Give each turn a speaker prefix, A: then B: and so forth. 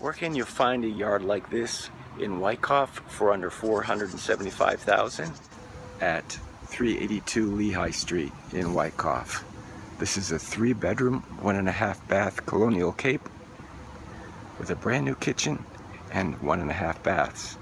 A: Where can you find a yard like this in Wyckoff for under 475,000 at 382 Lehigh Street in Wyckoff. This is a three bedroom, one and a half bath colonial cape with a brand new kitchen and one and a half baths.